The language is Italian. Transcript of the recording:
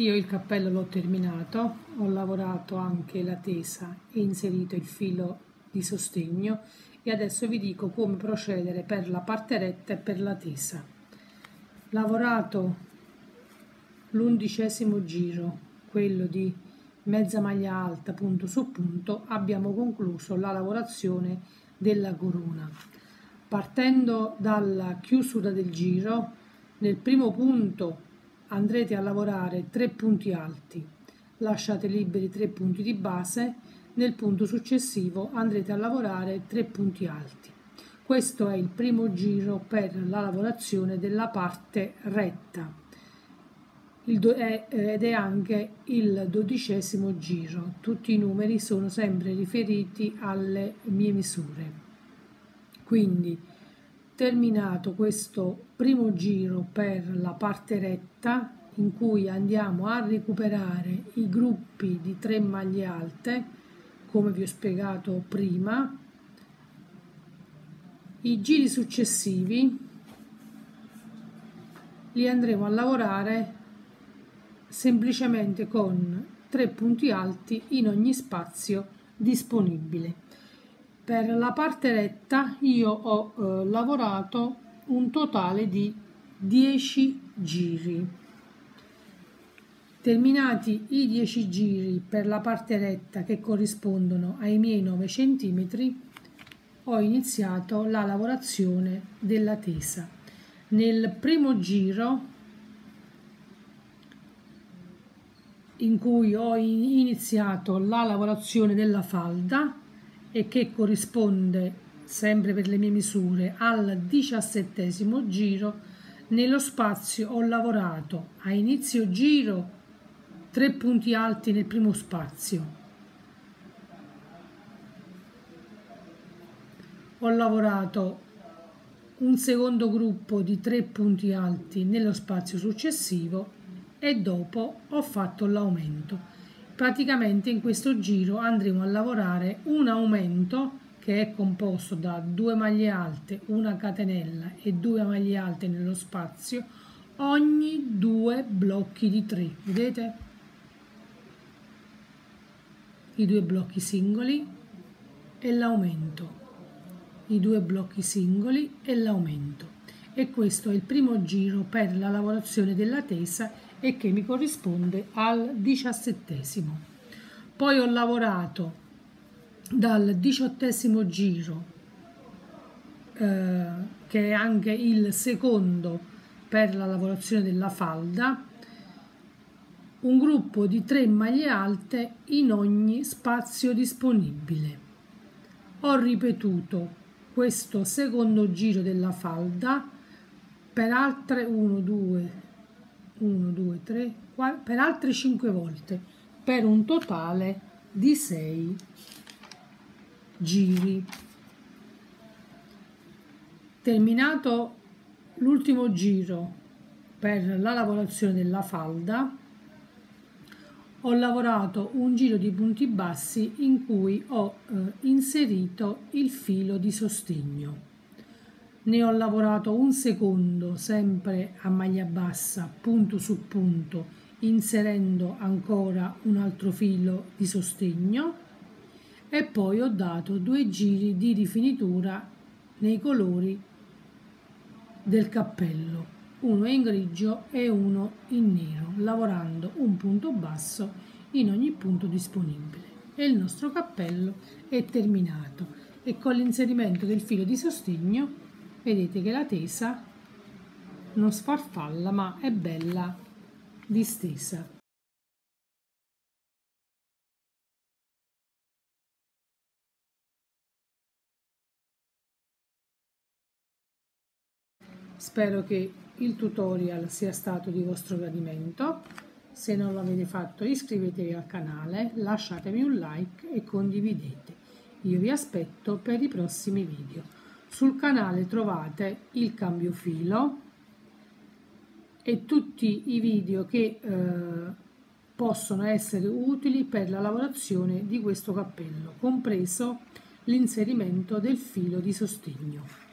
io il cappello l'ho terminato ho lavorato anche la tesa e inserito il filo di sostegno e adesso vi dico come procedere per la parte retta e per la tesa. Lavorato l'undicesimo giro quello di mezza maglia alta punto su punto abbiamo concluso la lavorazione della corona. Partendo dalla chiusura del giro nel primo punto andrete a lavorare tre punti alti. Lasciate liberi tre punti di base nel punto successivo andrete a lavorare tre punti alti. Questo è il primo giro per la lavorazione della parte retta. Ed è anche il dodicesimo giro. Tutti i numeri sono sempre riferiti alle mie misure. Quindi terminato questo primo giro per la parte retta in cui andiamo a recuperare i gruppi di tre maglie alte come vi ho spiegato prima. I giri successivi li andremo a lavorare semplicemente con tre punti alti in ogni spazio disponibile per la parte retta io ho eh, lavorato un totale di 10 giri. Terminati i 10 giri per la parte retta che corrispondono ai miei 9 cm ho iniziato la lavorazione della tesa nel primo giro in cui ho iniziato la lavorazione della falda e che corrisponde sempre per le mie misure al diciassettesimo giro nello spazio ho lavorato a inizio giro tre punti alti nel primo spazio. Ho lavorato un secondo gruppo di tre punti alti nello spazio successivo e dopo ho fatto l'aumento praticamente in questo giro andremo a lavorare un aumento che è composto da due maglie alte, una catenella e due maglie alte nello spazio ogni due blocchi di 3 vedete? I due blocchi singoli e l'aumento. I due blocchi singoli e l'aumento e questo è il primo giro per la lavorazione della tesa e che mi corrisponde al diciassettesimo. Poi ho lavorato dal diciottesimo giro, eh, che è anche il secondo per la lavorazione della falda, un gruppo di tre maglie alte in ogni spazio disponibile. Ho ripetuto questo secondo giro della falda per altre 1, 2, 1, 2, 3, 4, per altre 5 volte, per un totale di 6 giri. Terminato l'ultimo giro per la lavorazione della falda, ho lavorato un giro di punti bassi in cui ho eh, inserito il filo di sostegno ne ho lavorato un secondo sempre a maglia bassa punto su punto inserendo ancora un altro filo di sostegno. E poi ho dato due giri di rifinitura nei colori del cappello uno in grigio e uno in nero lavorando un punto basso in ogni punto disponibile. E il nostro cappello è terminato. E con l'inserimento del filo di sostegno vedete che la tesa non sfarfalla ma è bella distesa Spero che il tutorial sia stato di vostro gradimento. Se non l'avete fatto iscrivetevi al canale, lasciatemi un like e condividete. Io vi aspetto per i prossimi video. Sul canale trovate il cambio filo e tutti i video che eh, possono essere utili per la lavorazione di questo cappello, compreso l'inserimento del filo di sostegno.